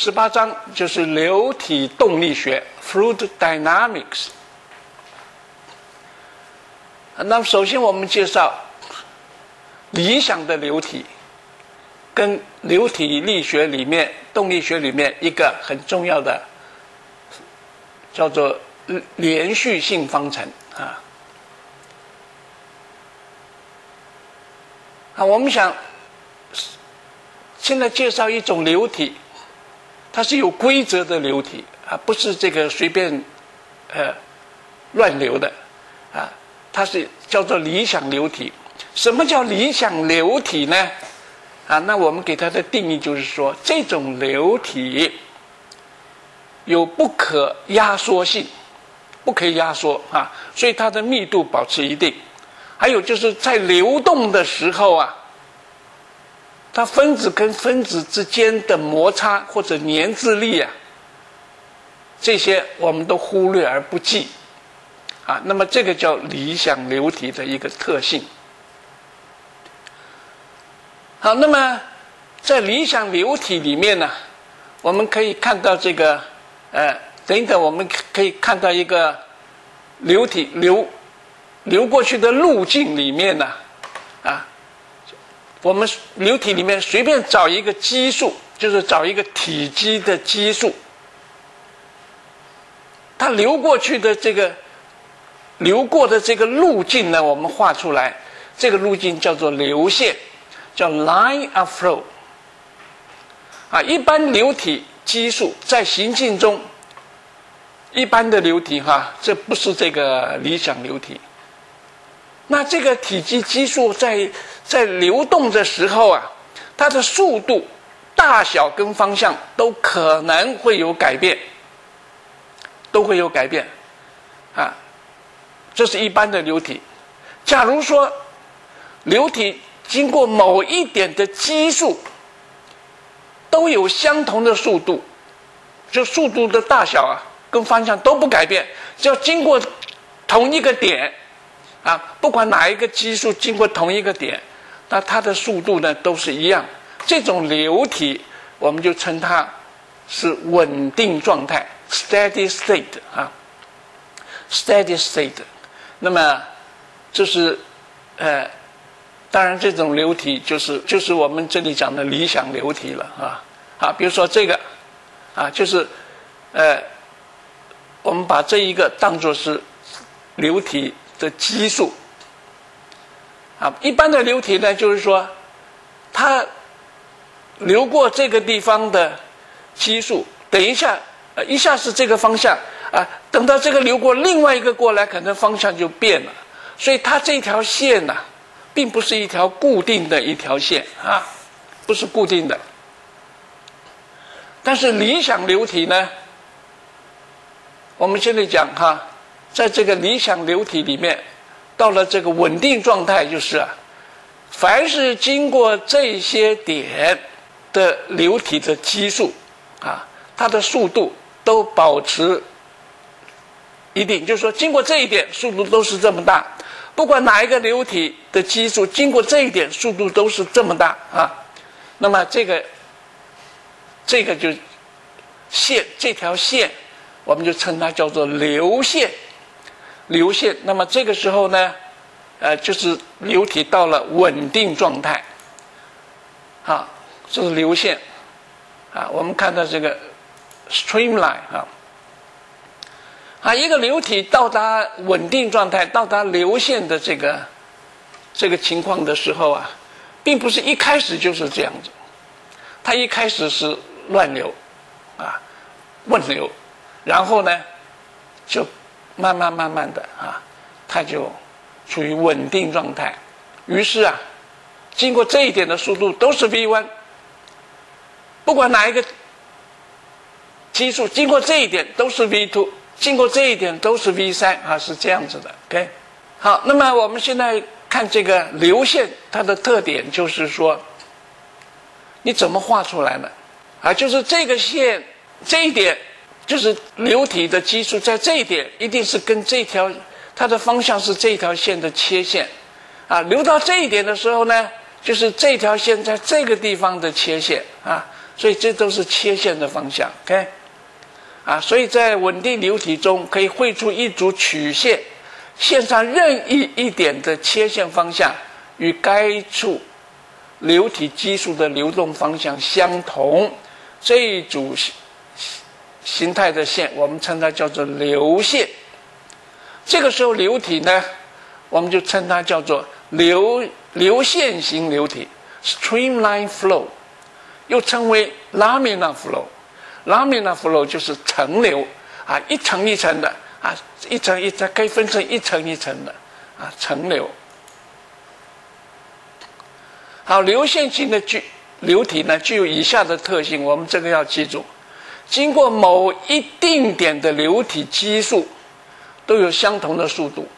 十八章就是流体动力学 （Fluid Dynamics）。那么，首先我们介绍理想的流体，跟流体力学里面、动力学里面一个很重要的叫做连续性方程啊。啊，我们想现在介绍一种流体，它是有规则的流体啊，不是这个随便呃乱流的啊。它是叫做理想流体。什么叫理想流体呢？啊，那我们给它的定义就是说，这种流体有不可压缩性，不可以压缩啊，所以它的密度保持一定。还有就是在流动的时候啊，它分子跟分子之间的摩擦或者粘滞力啊，这些我们都忽略而不计。啊，那么这个叫理想流体的一个特性。好，那么在理想流体里面呢，我们可以看到这个，呃，等一等，我们可以看到一个流体流流过去的路径里面呢，我们流体里面随便找一个基数，就是找一个体积的基数，它流过去的这个。流过的这个路径呢，我们画出来，这个路径叫做流线，叫 line of flow。啊，一般流体基数在行进中，一般的流体哈，这不是这个理想流体。那这个体积基数在在流动的时候啊，它的速度、大小跟方向都可能会有改变，都会有改变，啊。这是一般的流体。假如说流体经过某一点的基数都有相同的速度，就速度的大小啊跟方向都不改变，只要经过同一个点啊，不管哪一个基数经过同一个点，那它的速度呢都是一样。这种流体我们就称它是稳定状态 （steady state） 啊，steady state。那么，这是，呃，当然这种流体就是就是我们这里讲的理想流体了啊啊，比如说这个，啊，就是，呃，我们把这一个当做是流体的基数，啊，一般的流体呢，就是说，它流过这个地方的基数，等一下，呃，一下是这个方向。啊，等到这个流过另外一个过来，可能方向就变了。所以它这条线呢，并不是一条固定的一条线啊，不是固定的。但是理想流体呢，我们现在讲哈，在这个理想流体里面，到了这个稳定状态，就是啊，凡是经过这些点的流体的基数啊，它的速度都保持。一定就是说，经过这一点，速度都是这么大。不管哪一个流体的基数，经过这一点，速度都是这么大啊。那么这个，这个就线这条线，我们就称它叫做流线。流线。那么这个时候呢，呃，就是流体到了稳定状态。啊，这是流线。啊，我们看到这个 streamline 啊。啊，一个流体到达稳定状态、到达流线的这个这个情况的时候啊，并不是一开始就是这样子，它一开始是乱流，啊，问流，然后呢，就慢慢慢慢的啊，它就处于稳定状态。于是啊，经过这一点的速度都是 v one，不管哪一个基数经过这一点都是 v two。经过这一点都是 v 三啊，是这样子的。OK，好，那么我们现在看这个流线，它的特点就是说，你怎么画出来呢？啊，就是这个线这一点，就是流体的基数在这一点，一定是跟这条它的方向是这条线的切线，啊，流到这一点的时候呢，就是这条线在这个地方的切线啊，所以这都是切线的方向，OK？啊，所以在稳定流体中可以绘出一组曲线，线上任意一点的切线方向与该处流体基数的流动方向相同，这一组形态的线我们称它叫做流线。这个时候流体呢，我们就称它叫做流流线型流体 （streamline flow）。又称为 （lamina flow。lamina flow 就是层流啊，一层一层的啊，一层一层可以分成一层一层的啊，层流。好，流线型的具流体呢，具有以下的特性，我们这个要记住：经过某一定点的流体基数都有相同的速度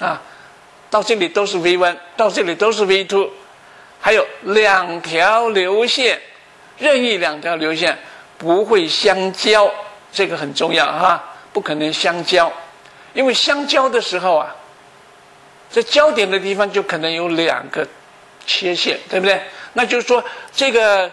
啊，到这里都是 v one，到这里都是 v two。还有两条流线，任意两条流线不会相交，这个很重要哈，不可能相交，因为相交的时候啊，在交点的地方就可能有两个切线，对不对？那就是说，这个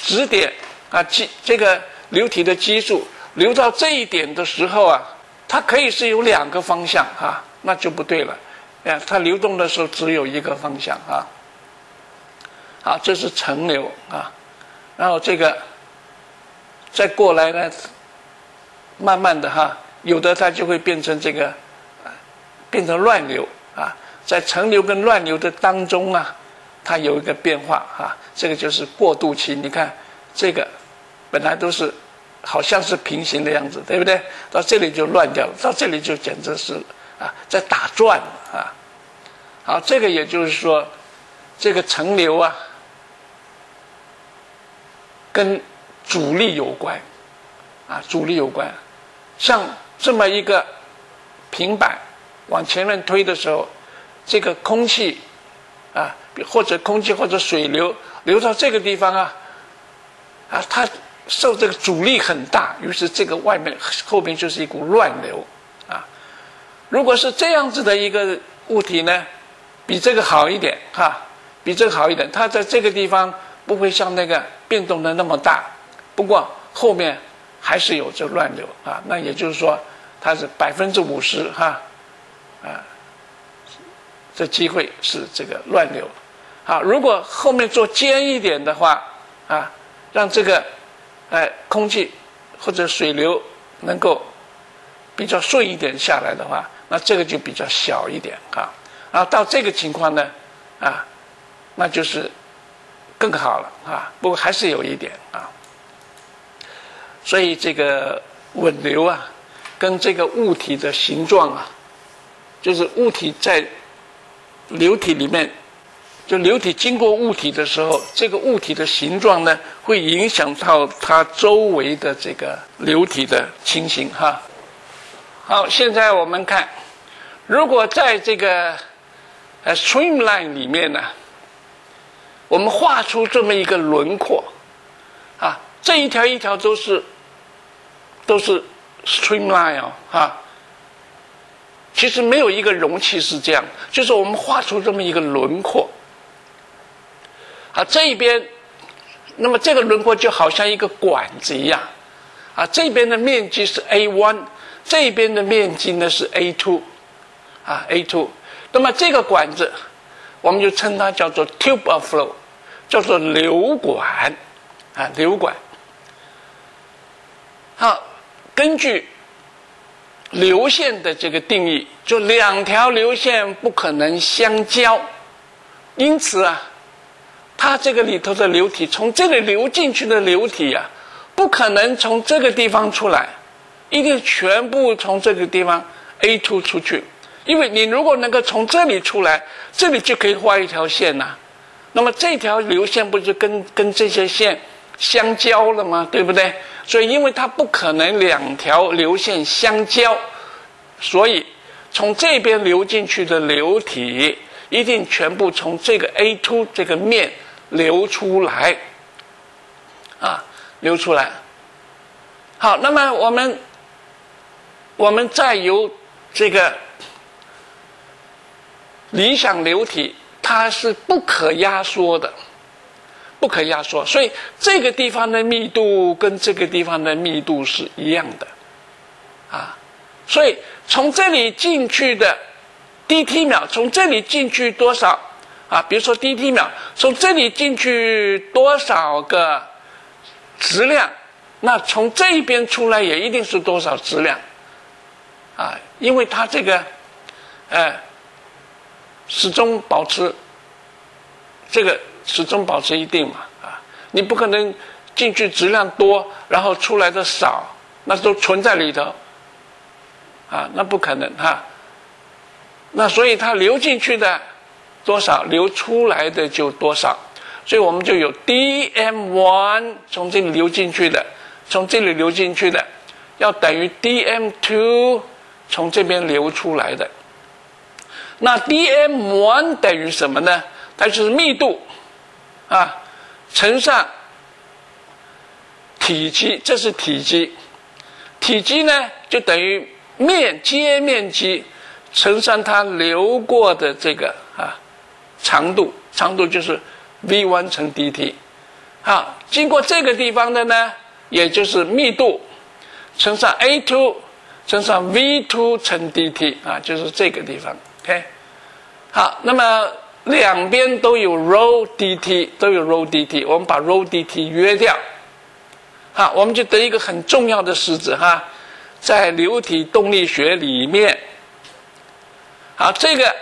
指点啊，这这个流体的基数流到这一点的时候啊，它可以是有两个方向啊，那就不对了，哎，它流动的时候只有一个方向啊。啊，这是层流啊，然后这个再过来呢，慢慢的哈，有的它就会变成这个，变成乱流啊，在层流跟乱流的当中啊，它有一个变化啊，这个就是过渡期。你看这个本来都是好像是平行的样子，对不对？到这里就乱掉了，到这里就简直是啊，在打转啊。好，这个也就是说，这个层流啊。跟阻力有关，啊，阻力有关。像这么一个平板往前面推的时候，这个空气啊，或者空气或者水流流到这个地方啊，啊，它受这个阻力很大，于是这个外面后面就是一股乱流啊。如果是这样子的一个物体呢，比这个好一点哈，比这个好一点，它在这个地方。不会像那个变动的那么大，不过后面还是有这乱流啊。那也就是说，它是百分之五十哈，啊，这机会是这个乱流。啊，如果后面做尖一点的话啊，让这个哎空气或者水流能够比较顺一点下来的话，那这个就比较小一点啊。然后到这个情况呢啊，那就是。更好了啊，不过还是有一点啊，所以这个稳流啊，跟这个物体的形状啊，就是物体在流体里面，就流体经过物体的时候，这个物体的形状呢，会影响到它周围的这个流体的情形哈。好，现在我们看，如果在这个呃 streamline 里面呢。我们画出这么一个轮廓，啊，这一条一条都是都是 streamline 哦，啊，其实没有一个容器是这样，就是我们画出这么一个轮廓，啊，这一边，那么这个轮廓就好像一个管子一样，啊，这边的面积是 a one，这边的面积呢是 a two，啊 a two，那么这个管子。我们就称它叫做 tube of flow，叫做流管，啊，流管。好，根据流线的这个定义，就两条流线不可能相交，因此啊，它这个里头的流体从这里流进去的流体啊，不可能从这个地方出来，一定全部从这个地方 A 凸出去。因为你如果能够从这里出来，这里就可以画一条线呐，那么这条流线不就跟跟这些线相交了吗？对不对？所以因为它不可能两条流线相交，所以从这边流进去的流体一定全部从这个 A two 这个面流出来，啊，流出来。好，那么我们我们再由这个。理想流体它是不可压缩的，不可压缩，所以这个地方的密度跟这个地方的密度是一样的，啊，所以从这里进去的 d_t 秒，从这里进去多少啊？比如说滴滴秒，从这里进去多少个质量，那从这一边出来也一定是多少质量，啊，因为它这个，呃，始终保持这个。始终保持一定嘛，啊，你不可能进去质量多，然后出来的少，那都存在里头，啊，那不可能哈。那所以它流进去的多少，流出来的就多少，所以我们就有 dm one 从这里流进去的，从这里流进去的，要等于 dm two 从这边流出来的。那 dm one 等于什么呢？它就是密度。啊，乘上体积，这是体积。体积呢，就等于面接面积乘上它流过的这个长度，长度就是 v 1乘 dt。好，经过这个地方的呢，也就是密度乘上 a two 乘上 v two 乘 dt 啊，就是这个地方。OK，好，那么。两边都有 rho dt，都有 rho dt，我们把 rho dt 约掉，好，我们就得一个很重要的式子哈，在流体动力学里面，好，这个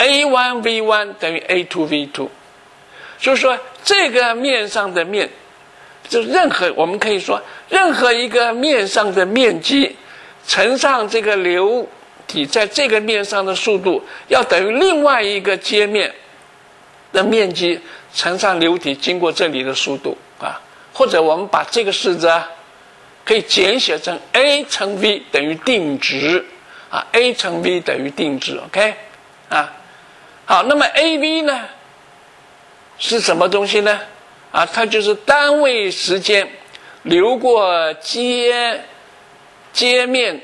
a one v one 等于 a two v two，就是说这个面上的面，就任何我们可以说任何一个面上的面积乘上这个流。体在这个面上的速度要等于另外一个接面的面积乘上流体经过这里的速度啊，或者我们把这个式子啊可以简写成 a 乘 v 等于定值啊，a 乘 v 等于定值，OK 啊，好，那么 a v 呢是什么东西呢？啊，它就是单位时间流过接接面。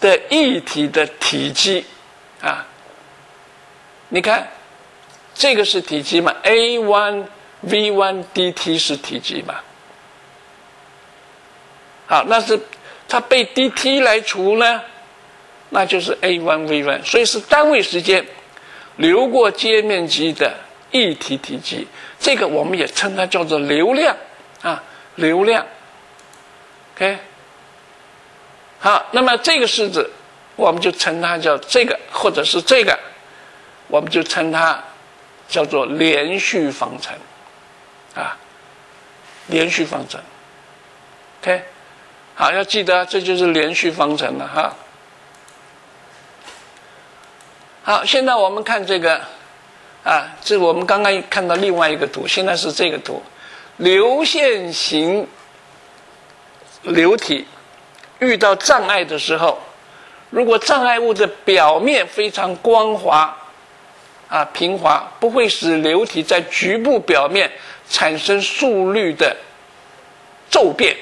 的液体的体积，啊，你看，这个是体积嘛？a one v one dt 是体积嘛？好，那是它被 dt 来除呢，那就是 a one v one，所以是单位时间流过接面积的液体体积，这个我们也称它叫做流量啊，流量，OK。好，那么这个式子，我们就称它叫这个，或者是这个，我们就称它叫做连续方程，啊，连续方程，OK，好，要记得这就是连续方程了哈。好，现在我们看这个，啊，这我们刚刚看到另外一个图，现在是这个图，流线型流体。遇到障碍的时候，如果障碍物的表面非常光滑，啊平滑，不会使流体在局部表面产生速率的骤变，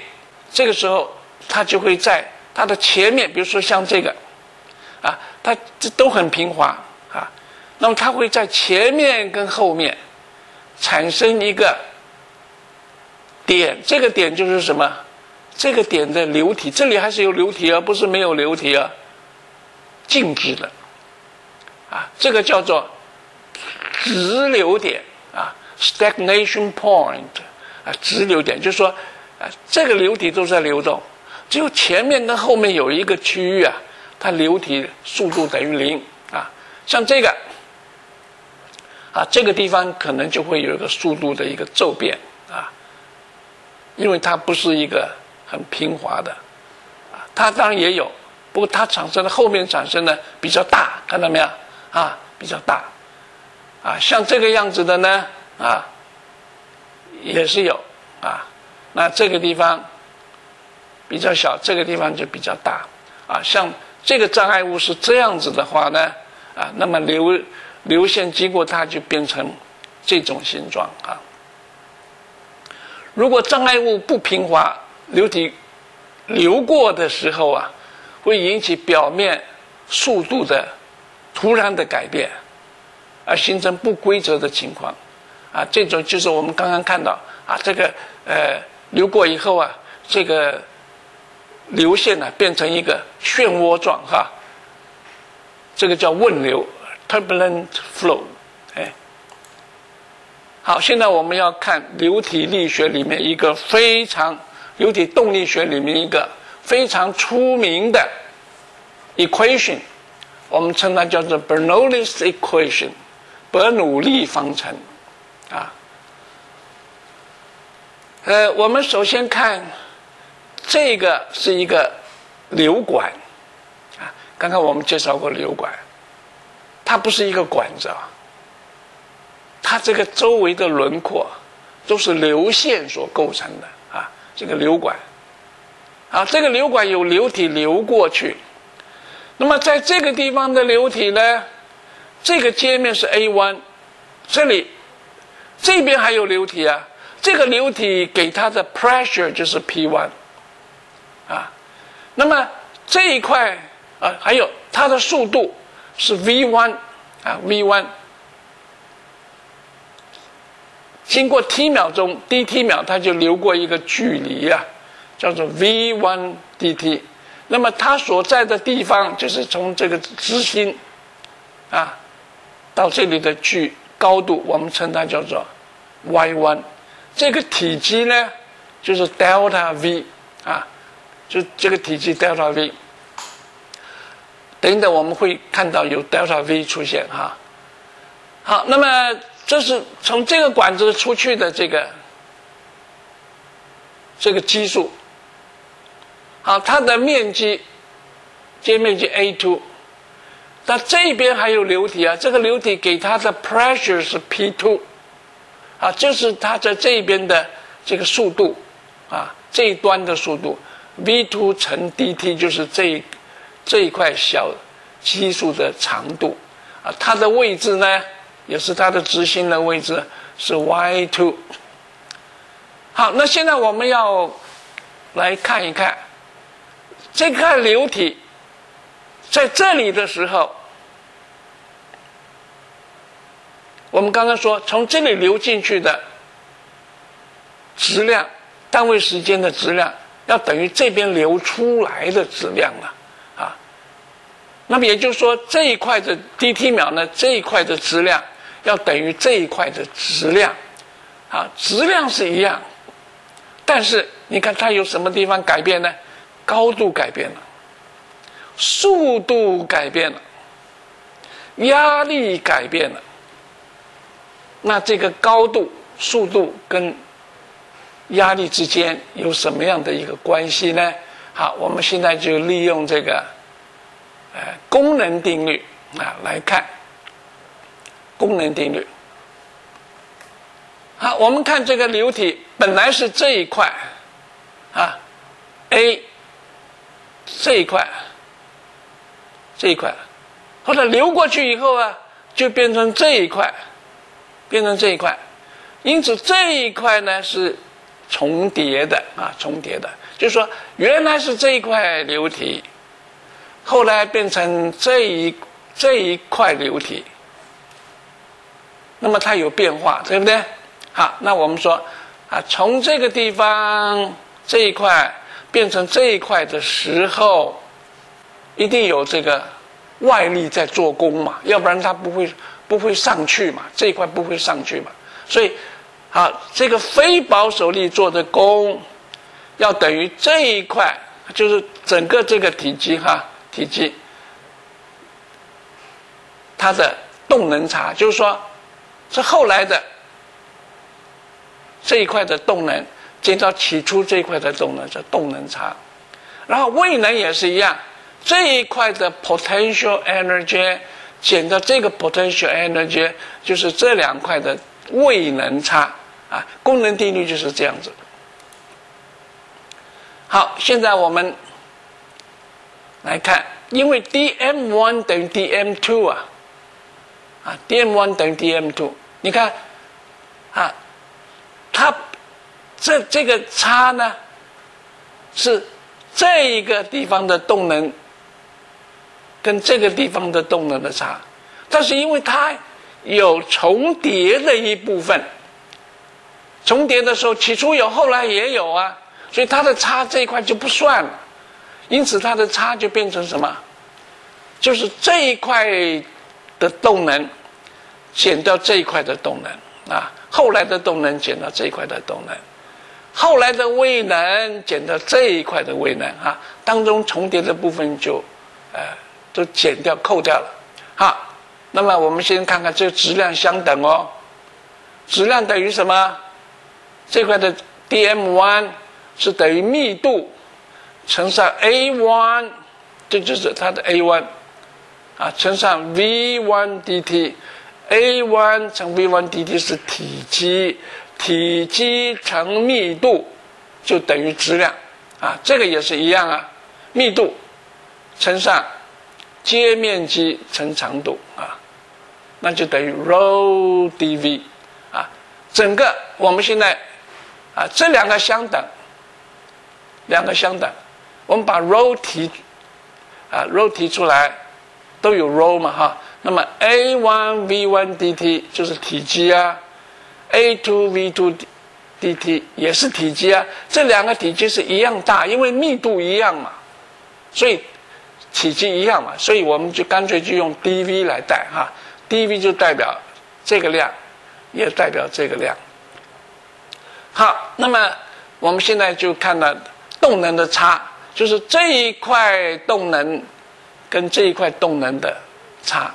这个时候它就会在它的前面，比如说像这个，啊，它这都很平滑啊，那么它会在前面跟后面产生一个点，这个点就是什么？这个点的流体，这里还是有流体啊，不是没有流体啊，静止的，啊，这个叫做直流点啊，stagnation point 啊，直流点，就是说啊，这个流体都在流动，只有前面跟后面有一个区域啊，它流体速度等于零啊，像这个啊，这个地方可能就会有一个速度的一个骤变啊，因为它不是一个。很平滑的，啊，它当然也有，不过它产生的后面产生的比较大，看到没有？啊，比较大，啊，像这个样子的呢，啊，也是有，啊，那这个地方比较小，这个地方就比较大，啊，像这个障碍物是这样子的话呢，啊，那么流流线经过它就变成这种形状啊。如果障碍物不平滑，流体流过的时候啊，会引起表面速度的突然的改变，而形成不规则的情况，啊，这种就是我们刚刚看到啊，这个呃流过以后啊，这个流线呢变成一个漩涡状哈，这个叫问流 （turbulent flow）。哎，好，现在我们要看流体力学里面一个非常流体动力学里面一个非常出名的 equation，我们称它叫做 Bernoulli's equation，伯努利方程。啊，呃，我们首先看这个是一个流管啊。刚刚我们介绍过流管，它不是一个管子啊，它这个周围的轮廓都是流线所构成的啊。这个流管啊，这个流管有流体流过去，那么在这个地方的流体呢，这个界面是 A one，这里。这边还有流体啊，这个流体给它的 pressure 就是 P one，那么这一块啊，还有它的速度是 V one 啊，V one，经过 t 秒钟，dt 秒它就流过一个距离啊，叫做 V one dt，那么它所在的地方就是从这个直心啊到这里的距。高度我们称它叫做 y one，这个体积呢就是 delta v 啊，就这个体积 delta v。等等我们会看到有 delta v 出现哈。好，那么这是从这个管子出去的这个这个基数。好，它的面积，接面积 a two。那这边还有流体啊，这个流体给它的 pressure 是 P two，啊，就是它在这边的这个速度，啊，这一端的速度 V two 乘 dt 就是这这一块小基数的长度，啊，它的位置呢也是它的直心的位置是 Y two。好，那现在我们要来看一看这块流体在这里的时候。我们刚刚说，从这里流进去的质量，单位时间的质量，要等于这边流出来的质量了，啊，那么也就是说，这一块的 dt 秒呢，这一块的质量要等于这一块的质量，啊，质量是一样，但是你看它有什么地方改变呢？高度改变了，速度改变了，压力改变了。那这个高度、速度跟压力之间有什么样的一个关系呢？好，我们现在就利用这个呃功能定律啊来看功能定律。好，我们看这个流体本来是这一块啊，A 这一块这一块，或者流过去以后啊，就变成这一块。变成这一块，因此这一块呢是重叠的啊，重叠的，就是说原来是这一块流体，后来变成这一这一块流体，那么它有变化，对不对？好，那我们说啊，从这个地方这一块变成这一块的时候，一定有这个外力在做功嘛，要不然它不会。不会上去嘛？这一块不会上去嘛？所以，好，这个非保守力做的功，要等于这一块，就是整个这个体积哈，体积，它的动能差，就是说，是后来的这一块的动能减到起初这一块的动能叫动能差，然后位能也是一样，这一块的 potential energy。减到这个 potential energy 就是这两块的位能差啊，功能定律就是这样子。好，现在我们来看，因为 dm one 等于 dm two 啊，啊 dm one 等于 dm two，你看啊，它这这个差呢是这一个地方的动能。跟这个地方的动能的差，但是因为它有重叠的一部分，重叠的时候起初有，后来也有啊，所以它的差这一块就不算了，因此它的差就变成什么？就是这一块的动能减掉这一块的动能啊，后来的动能减掉这一块的动能，后来的位能减掉这一块的位能啊，当中重叠的部分就呃都减掉扣掉了。好，那么我们先看看这质量相等哦，质量等于什么？这块的 dm1 是等于密度乘上 a one，这就是它的 a one。啊，乘上 v one dt，a one 乘 v one dt 是体积，体积乘密度就等于质量，啊，这个也是一样啊，密度乘上接面积乘长度。啊，那就等于 rho dv，啊，整个我们现在啊这两个相等，两个相等，我们把 row 提啊，row 提出来。都有 row 嘛哈，那么 a one v one dt 就是体积啊，a two v two dt 也是体积啊，这两个体积是一样大，因为密度一样嘛，所以体积一样嘛，所以我们就干脆就用 dv 来代哈，dv 就代表这个量，也代表这个量。好，那么我们现在就看到动能的差，就是这一块动能。跟这一块动能的差，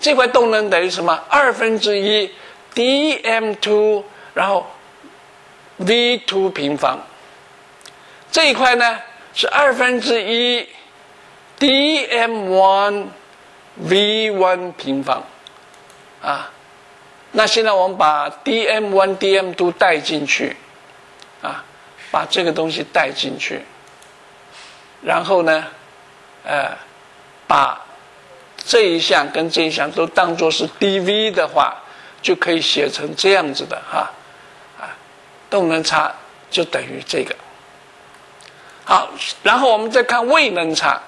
这块动能等于什么？二分之一 dm2，然后 v two 平方。这一块呢是二分之一 dm one v one 平方。啊，那现在我们把 dm one dm two 带进去，啊，把这个东西带进去，然后呢，呃。把这一项跟这一项都当做是 dV 的话，就可以写成这样子的哈，啊，动能差就等于这个。好，然后我们再看位能差，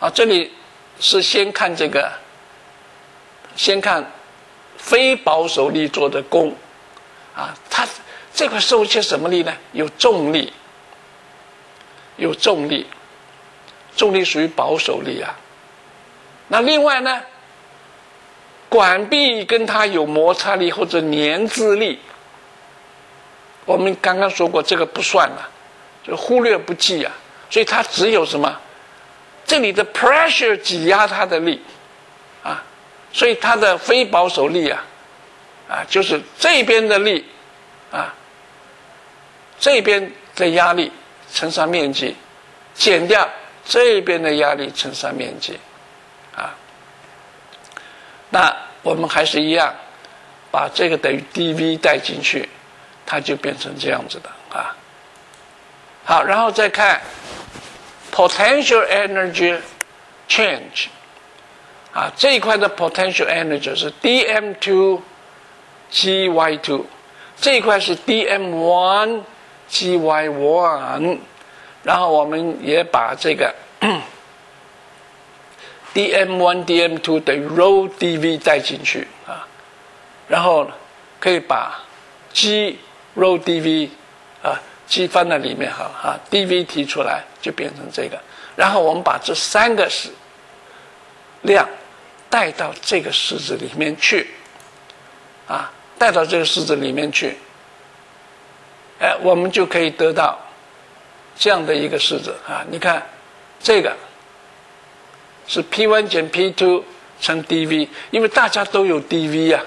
啊，这里是先看这个，先看非保守力做的功，啊，它这块受些什么力呢？有重力，有重力，重力属于保守力啊。那另外呢，管壁跟它有摩擦力或者粘滞力，我们刚刚说过这个不算了，就忽略不计啊。所以它只有什么？这里的 pressure 挤压它的力啊，所以它的非保守力啊，啊，就是这边的力啊，这边的压力乘上面积，减掉这边的压力乘上面积。啊那我们还是一样，把这个等于 dV 带进去，它就变成这样子的啊。好，然后再看 potential energy change 啊，这一块的 potential energy 是 dm2 gy2，这一块是 dm1 gy1，然后我们也把这个。dm one dm two 等于 rho dV 带进去啊，然后可以把 g rho dV 啊 g 放在里面哈啊 dV 提出来就变成这个，然后我们把这三个是量带到这个式子里面去。啊，带到这个式子里面去，哎，我们就可以得到这样的一个式子。啊，你看这个。是 P one 减 P two 乘 dV，因为大家都有 dV 呀，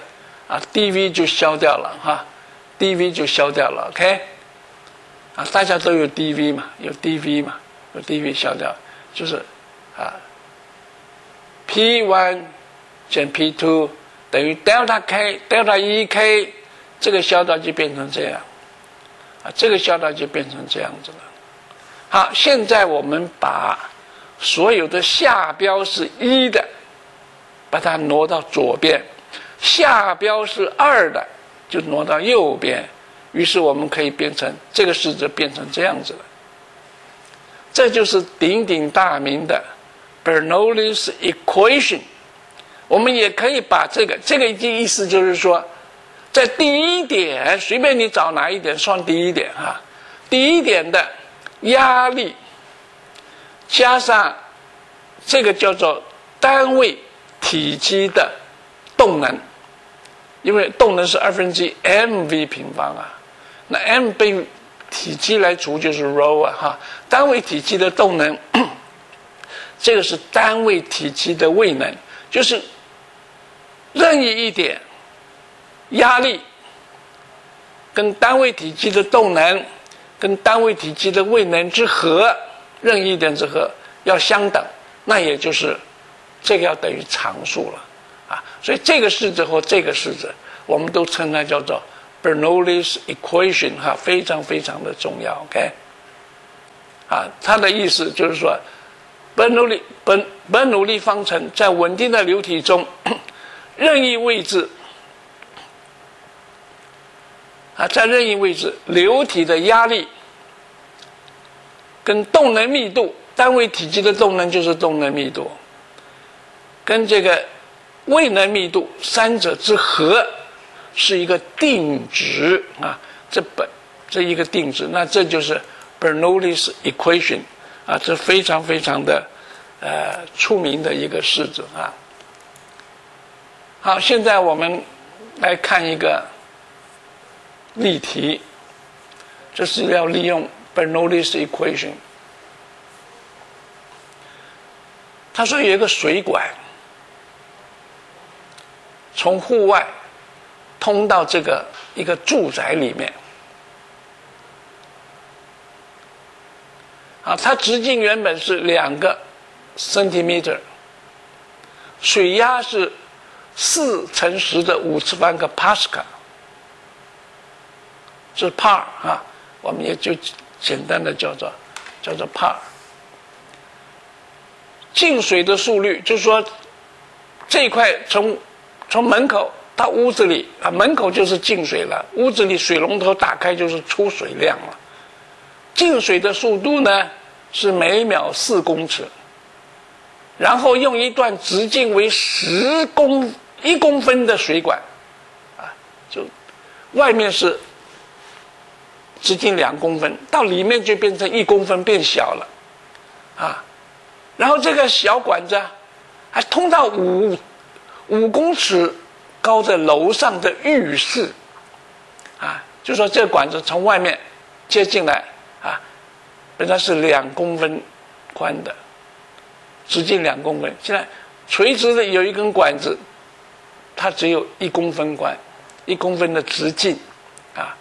啊，dV 就消掉了哈，dV 就消掉了，OK，啊，大家都有 dV 嘛，有 dV 嘛，有 dV 消掉，就是啊，P one 减 P two 等于 delta K，delta 一 K，这个消掉就变成这样，啊，这个消掉就变成这样子了。好，现在我们把。所有的下标是一的，把它挪到左边；下标是二的，就挪到右边。于是我们可以变成这个式子变成这样子了。这就是鼎鼎大名的 Bernoulli's equation。我们也可以把这个这个意思就是说，在第一点，随便你找哪一点算第一点哈。第一点的压力加上这个叫做单位体积的动能，因为动能是二分之 mv 平方啊，那 m 被体积来除就是 rho 啊哈，单位体积的动能，这个是单位体积的位能，就是任意一点。压力跟单位体积的动能跟单位体积的位能之和，任意一点之和要相等，那也就是这个要等于常数了啊。所以这个式子和这个式子，我们都称它叫做 Bernoulli's equation 哈，非常非常的重要。OK，啊，它的意思就是说，本努力本本努力方程在稳定的流体中 任意位置。啊，在任意位置，流体的压力跟动能密度，单位体积的动能就是动能密度，跟这个位能密度三者之和是一个定值啊，这本这一个定值，那这就是 Bernoulli's equation 啊，这非常非常的呃出名的一个式子啊。好，现在我们来看一个。例题，这是要利用 Bernoulli's equation。他说有一个水管从户外通到这个一个住宅里面，啊，它直径原本是两个 centimeter，水压是四乘十的五次方个 Pascal。是 par 啊，我们也就简单的叫做叫做 par。进水的速率，就是说这一块从从门口到屋子里啊，门口就是进水了，屋子里水龙头打开就是出水量了。进水的速度呢是每秒四公尺，然后用一段直径为十公一公分的水管啊，就外面是。直径两公分，到里面就变成一公分，变小了，啊，然后这个小管子还通到五五公尺高的楼上的浴室，啊，就说这管子从外面接进来，啊，本来是两公分宽的，直径两公分，现在垂直的有一根管子，它只有一公分宽，一公分的直径。啊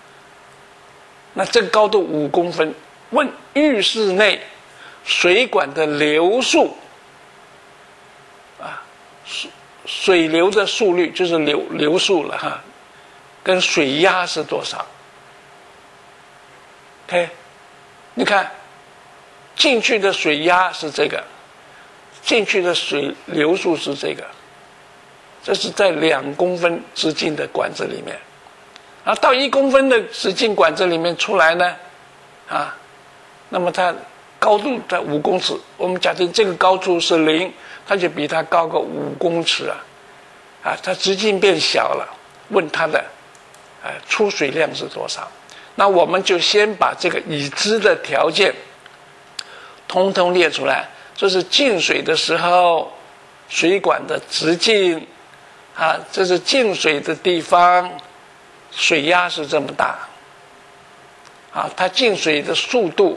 那这高度五公分，问浴室内水管的流速啊，水水流的速率就是流流速了哈，跟水压是多少？OK，你看进去的水压是这个，进去的水流速是这个，这是在两公分直径的管子里面。啊，到一公分的直径管子里面出来呢，啊，那么它高度在五公尺。我们假定这个高度是零，它就比它高个五公尺啊，啊，它直径变小了。问它的，呃，出水量是多少？那我们就先把这个已知的条件，通通列出来。这是进水的时候，水管的直径，啊，这是进水的地方。水压是这么大，啊，它进水的速度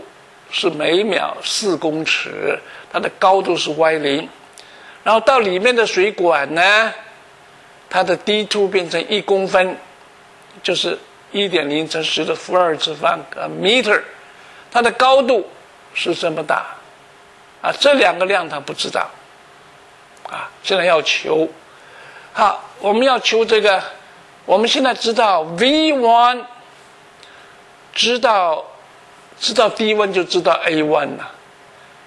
是每秒四公尺，它的高度是 y 零，然后到里面的水管呢，它的 d two 变成一公分，就是一点零乘十的负二次方个 meter，它的高度是这么大，啊，这两个量它不知道，啊，现在要求，好，我们要求这个。我们现在知道 V one，知道知道低温就知道 A one 了，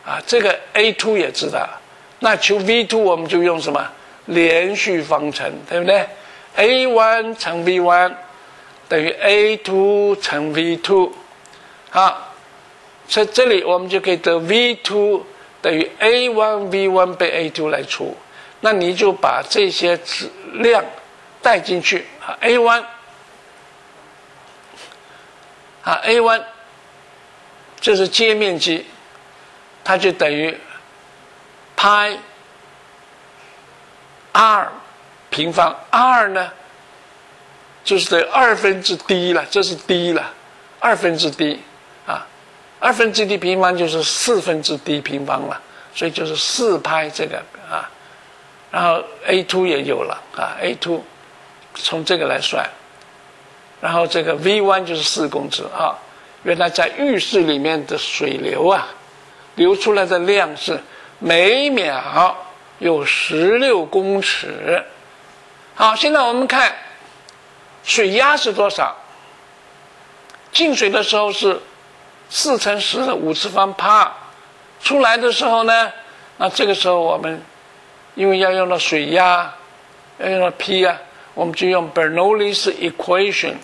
啊，这个 A two 也知道，那求 V two 我们就用什么连续方程，对不对？A one 乘 V one 等于 A two 乘 V two，好，在这里我们就可以得 V two 等于 A one V one 被 A two 来除，那你就把这些质量带进去。啊。A one 啊，A one 这是接面积，它就等于派 r 平方，r 呢就是等于二分之 d 了，这是 d 了，二分之 d 啊，二分之 d 平方就是四分之 d 平方了，所以就是四拍这个啊，然后 A two 也有了啊，A two 从这个来算，然后这个 V one 就是四公尺啊。原来在浴室里面的水流啊，流出来的量是每秒有十六公尺。好，现在我们看水压是多少？进水的时候是四乘十的五次方帕，出来的时候呢，那这个时候我们因为要用到水压，要用到 P 啊，我们就用 Bernoulli's equation。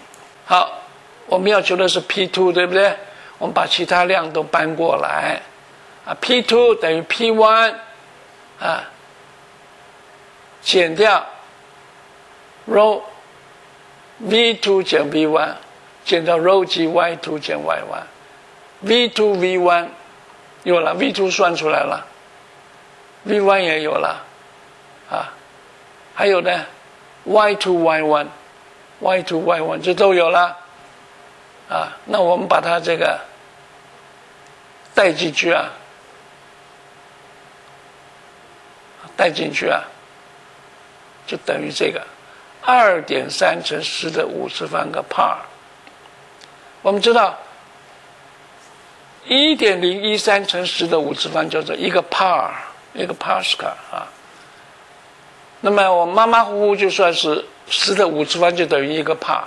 好。我们要求的是 P two 对不对？我们把其他量都搬过来，啊，P two 等于 P one，啊，减掉 rho V two 减 V one，减到 rho G Y two 减 Y one，V two V one 有了，V two 算出来了，V one 也有了，啊，还有呢，Y two Y one，Y two Y one 这都有了。啊，那我们把它这个带进去啊，带进去啊，就等于这个二点三乘十的五次方个帕。我们知道一点零一三乘十的五次方叫做一个帕尔，一个帕斯卡啊。那么我马马虎虎就算是十的五次方就等于一个帕。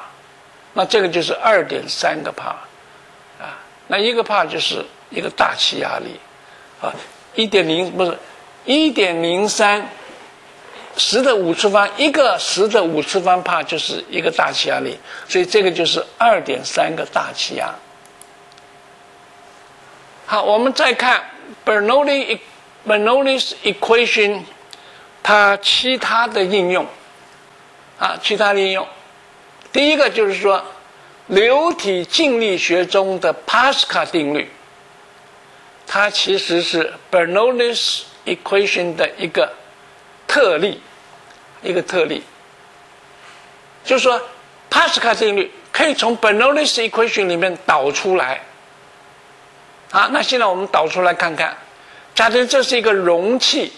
那这个就是二点三个帕，啊，那一个帕就是一个大气压力，啊，一点零不是一点零三十的五次方，一个十的五次方帕就是一个大气压力，所以这个就是二点三个大气压。好，我们再看 Bernoulli Bernoulli's equation，它其他的应用，啊，其他的应用。第一个就是说，流体静力学中的帕斯卡定律，它其实是 Bernoulli's equation 的一个特例，一个特例。就是说，帕斯卡定律可以从 Bernoulli's equation 里面导出来。好，那现在我们导出来看看，假设这是一个容器，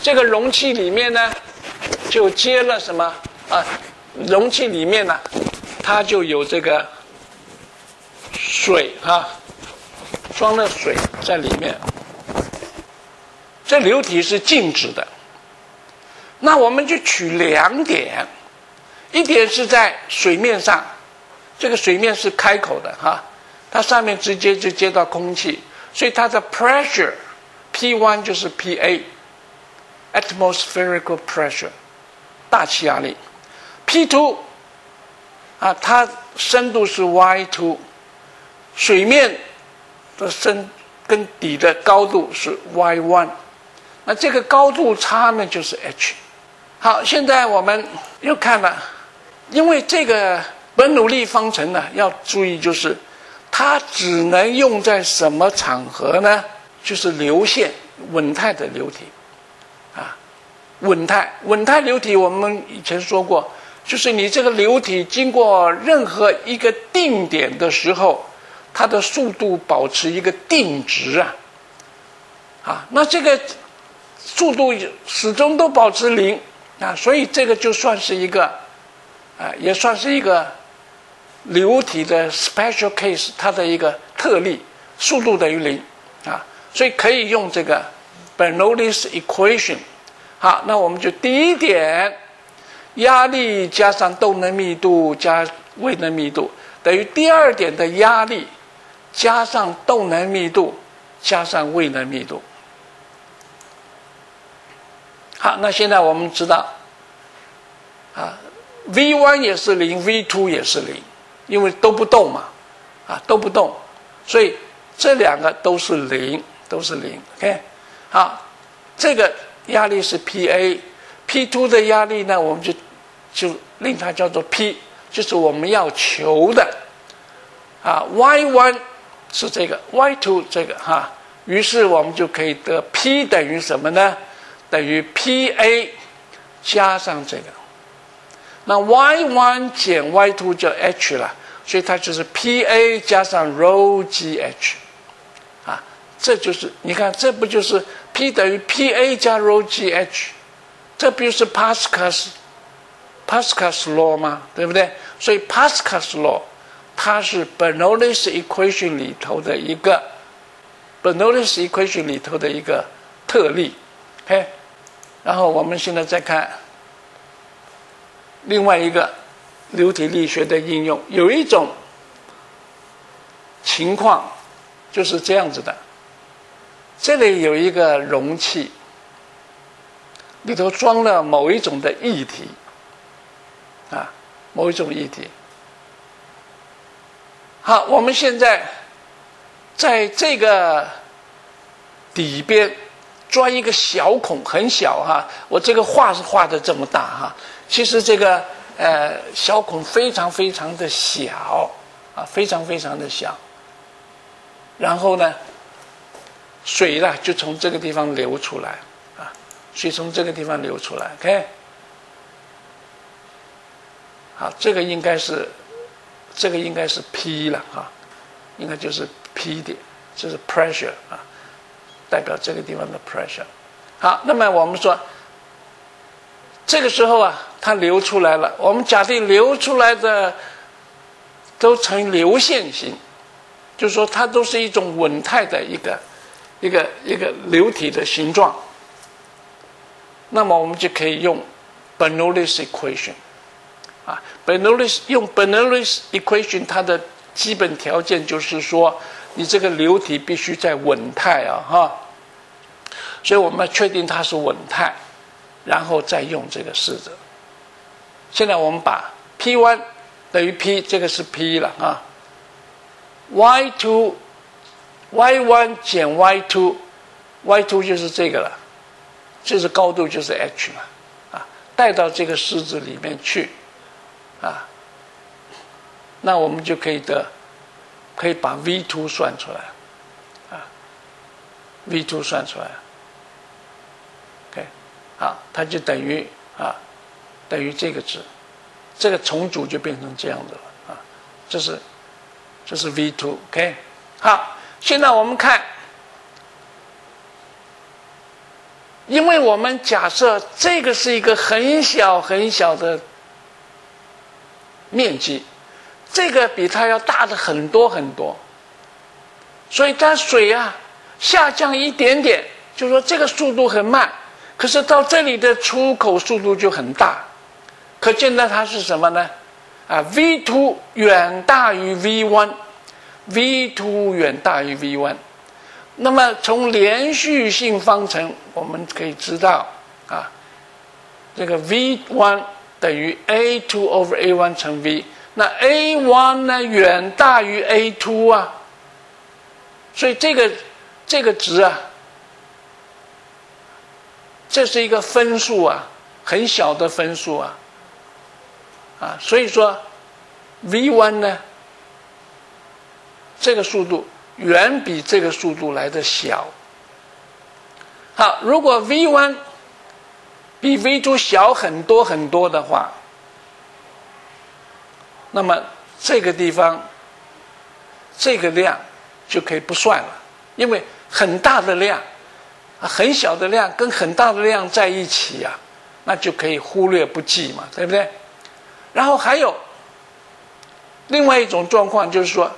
这个容器里面呢，就接了什么啊？容器里面呢，它就有这个水啊，装了水在里面。这流体是静止的。那我们就取两点，一点是在水面上，这个水面是开口的哈，它上面直接就接到空气，所以它的 pressure P one 就是 P A，atmospheric pressure，大气压力。P two 啊，它深度是 Y two，水面的深跟底的高度是 Y one，那这个高度差呢就是 H。好，现在我们又看了，因为这个本努力方程呢，要注意就是它只能用在什么场合呢？就是流线稳态的流体啊，稳态稳态流体，我们以前说过。就是你这个流体经过任何一个定点的时候，它的速度保持一个定值啊，啊，那这个速度始终都保持零啊，所以这个就算是一个啊，也算是一个流体的 special case，它的一个特例，速度等于零啊，所以可以用这个 Bernoulli's equation。好，那我们就第一点。压力加上动能密度加位能密度等于第二点的压力加上动能密度加上位能密度。好，那现在我们知道，啊，V one 也是零，V two 也是零，因为都不动嘛，啊都不动，所以这两个都是零，都是零。OK，好，这个压力是 P A，P two 的压力呢，我们就。就令它叫做 P，就是我们要求的啊，y one 是这个，y two 这个哈，于是我们就可以得 P 等于什么呢？等于 P A 加上这个，那 y one 减 y two 就 H 了，所以它就是 P A 加上 rho G H，啊，这就是你看，这不就是 P 等于 P A 加 rho G H，这不就是 Pascal's Pascal's law 吗？对不对？所以 Pascal's law 它是 Bernoulli's equation 里头的一个 Bernoulli's equation 里头的一个特例，OK。然后我们现在再看另外一个流体力学的应用，有一种情况就是这样子的：这里有一个容器，里头装了某一种的液体，啊，某一种液体。好，我们现在在这个底边。钻一个小孔，很小哈。我这个画是画的这么大哈，其实这个呃小孔非常非常的小啊，非常非常的小。然后呢，水呢就从这个地方流出来啊，水从这个地方流出来，OK。好，这个应该是这个应该是 P 了哈，应该就是 P 点，这是 pressure 啊。代表这个地方的 pressure，好，那么我们说，这个时候啊，它流出来了。我们假定流出来的都呈流线型，就是说它都是一种稳态的一个一个一个流体的形状。那么我们就可以用 Bernoulli's equation，啊，Bernoulli's 用 Bernoulli's equation，它的基本条件就是说。你这个流体必须在稳态啊，哈，所以我们要确定它是稳态，然后再用这个式子。现在我们把 P one 等于 P，这个是 P 了啊。Y two Y one 减 Y two，Y two 就是这个了，这是高度就是 h 嘛，啊，带到这个式子里面去，啊，那我们就可以得。可以把 v two 算出来，啊，v two 算出来，OK，好，它就等于啊，等于这个值，这个重组就变成这样子了啊，这是这是 v two，OK，好，现在我们看，因为我们假设这个是一个很小很小的面积。这个比它要大的很多很多，所以它水啊下降一点点，就说这个速度很慢，可是到这里的出口速度就很大，可见的它是什么呢？啊，v two 远大于 v one，v two 远大于 v one，那么从连续性方程我们可以知道啊，这个 v one 等于 a two over a one 乘 v。那 a one 呢远大于 a two 啊，所以这个这个值啊，这是一个分数啊，很小的分数啊，啊，所以说 v one 呢，这个速度远比这个速度来的小。好，如果 v one 比 v two 小很多很多的话。那么这个地方，这个量就可以不算了，因为很大的量，很小的量跟很大的量在一起呀，那就可以忽略不计嘛，对不对？然后还有另外一种状况，就是说，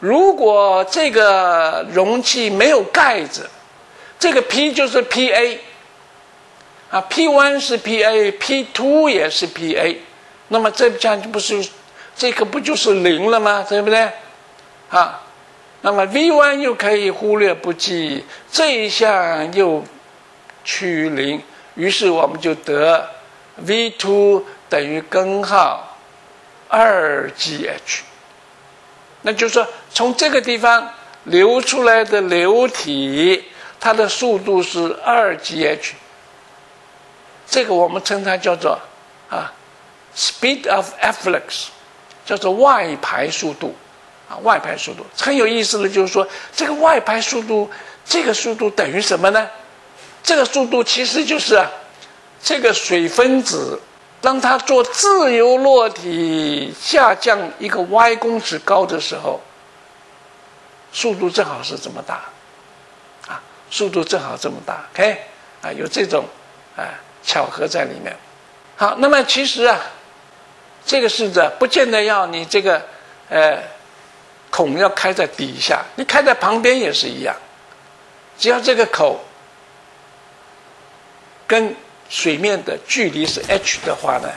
如果这个容器没有盖子，这个 P 就是 P_A，啊，P one 是 P_A，P two 也是 P_A，那么这样就不是。这个不就是零了吗？对不对？啊，那么 v one 又可以忽略不计，这一项又趋于零，于是我们就得 v two 等于根号二 g h。那就是说，从这个地方流出来的流体，它的速度是二 g h。这个我们称它叫做啊，speed of efflux。叫做外排速度，啊，外排速度很有意思的就是说，这个外排速度，这个速度等于什么呢？这个速度其实就是，这个水分子，当它做自由落体下降一个 y 公尺高的时候，速度正好是这么大，啊，速度正好这么大，OK，啊，有这种啊巧合在里面。好，那么其实啊，这个式子不见得要你这个呃孔要开在底下，你开在旁边也是一样，只要这个口跟水面的距离是 h 的话呢，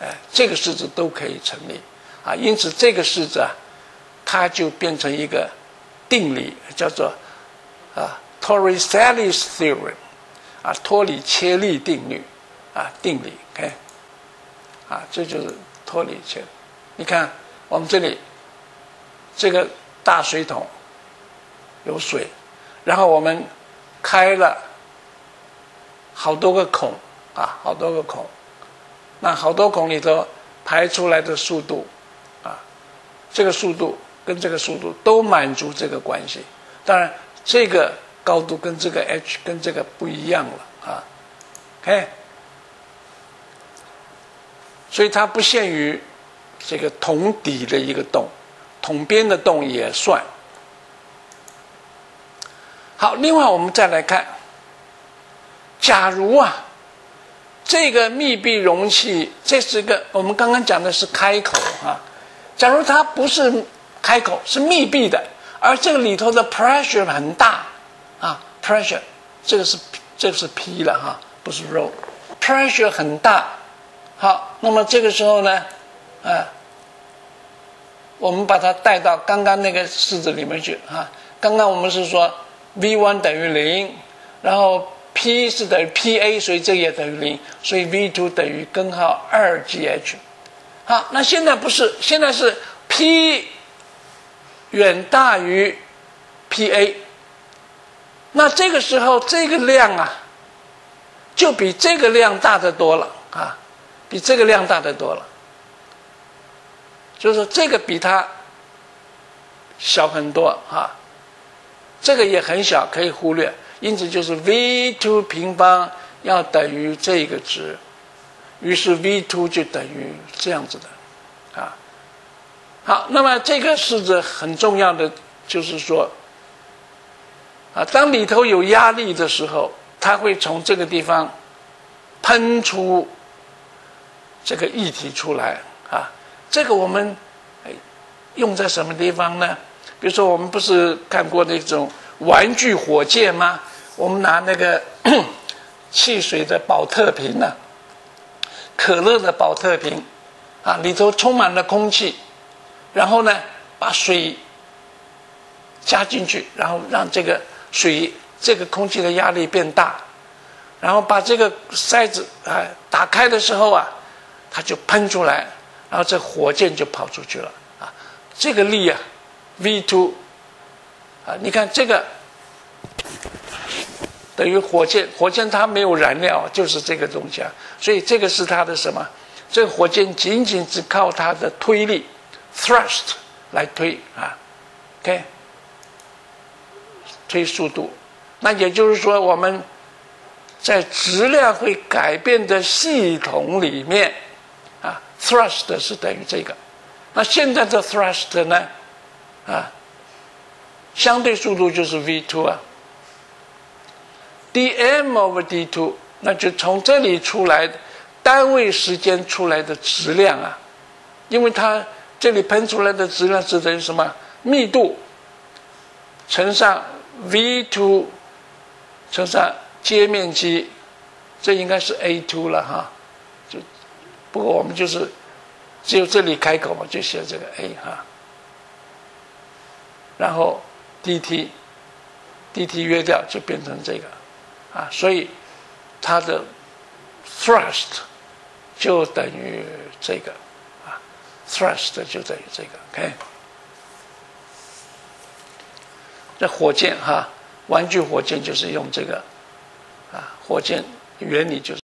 哎，这个式子都可以成立啊。因此这个式子啊，它就变成一个。定理叫做啊，Torricelli's theorem，啊，托里切利定律，啊，定理，OK，啊，这就是脱离去。你看我们这里这个大水桶有水，然后我们开了好多个孔，啊，好多个孔，那好多孔里头排出来的速度，啊，这个速度。跟这个速度都满足这个关系，当然这个高度跟这个 h 跟这个不一样了啊，OK，所以它不限于这个桶底的一个洞，桶边的洞也算。好，另外我们再来看，假如啊，这个密闭容器，这是个我们刚刚讲的是开口啊，假如它不是。开口是密闭的，而这个里头的 pressure 很大啊，pressure 这个是这个是 P 了哈，不是 rho，pressure 很大。好，那么这个时候呢，啊，我们把它带到刚刚那个式子里面去啊。刚刚我们是说 v1 等于零，然后 P 是等于 PA，所以这也等于零，所以 v2 等于根号二 GH。好，那现在不是，现在是 P。远大于 P_A，那这个时候这个量啊，就比这个量大得多了啊，比这个量大的多了，就是这个比它小很多啊，这个也很小，可以忽略，因此就是 v two 平方要等于这个值，于是 v two 就等于这样子的。啊好，那么这个式子很重要的就是说，啊，当里头有压力的时候，它会从这个地方喷出这个议题出来啊。这个我们用在什么地方呢？比如说，我们不是看过那种玩具火箭吗？我们拿那个 汽水的保特瓶呢，可乐的保特瓶啊，里头充满了空气。然后呢，把水加进去，然后让这个水这个空气的压力变大，然后把这个塞子啊打开的时候啊，它就喷出来，然后这火箭就跑出去了啊。这个力啊，V two 啊，你看这个等于火箭，火箭它没有燃料，就是这个东西啊，所以这个是它的什么？这个火箭仅仅只靠它的推力。thrust 来推啊，OK，推速度，那也就是说我们在质量会改变的系统里面，thrust 是等于这个。那现在的 thrust 呢，啊，相对速度就是 v two 啊，dm over d two，那就从这里出来单位时间出来的质量啊，因为它。这里喷出来的质量是等于什么？密度乘上 v two 乘上接面积，这应该是 a two 了哈。不过我们就是只有这里开口嘛，就写这个 a 哈。然后 dt dt 约掉就变成这个啊，所以它的 thrust 就等于这个。啊 Thrust 就等于这个，OK。这火箭哈，玩具火箭就是用这个啊，火箭原理就是。